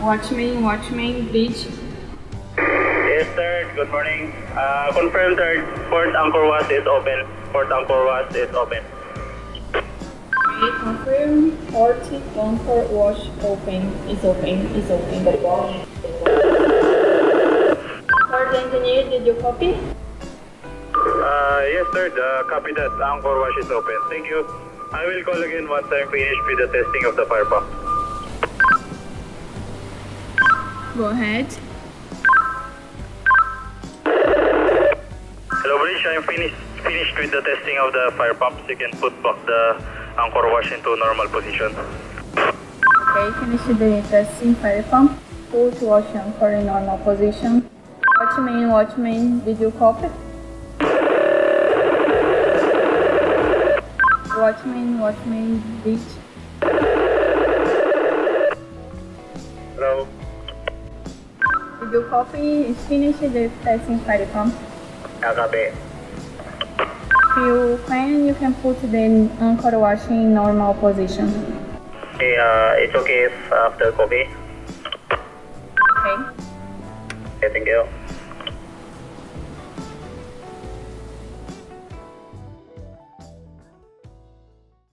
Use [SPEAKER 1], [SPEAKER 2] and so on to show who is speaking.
[SPEAKER 1] Watchman, Watchman, bridge.
[SPEAKER 2] Yes, sir. Good morning. Uh, confirm third. Port anchor is open. Port anchor is open.
[SPEAKER 1] Okay, confirm. Port anchor Wash open. Is open. Is open. The Port engineer, did you copy?
[SPEAKER 2] Uh, yes, third. Uh, copy that. anchor Wash is open. Thank you. I will call again once I'm finished with the testing of the fire pump.
[SPEAKER 1] Go ahead.
[SPEAKER 2] Hello, Bridge. I'm finished finished with the testing of the fire pumps. You can put back the anchor Wash into normal position.
[SPEAKER 1] Okay, finish the testing fire pump. Put wash anchor in normal position. Watchman, Watchman, did you copy? Watchman, Watchman, bridge.
[SPEAKER 2] Hello.
[SPEAKER 1] You copy? Is finished the testing pump.
[SPEAKER 2] Yeah, copy.
[SPEAKER 1] If you can, you can put the anchor wash in normal position.
[SPEAKER 2] Okay, uh, it's okay if after copy.
[SPEAKER 1] Okay.
[SPEAKER 2] Okay, thank you.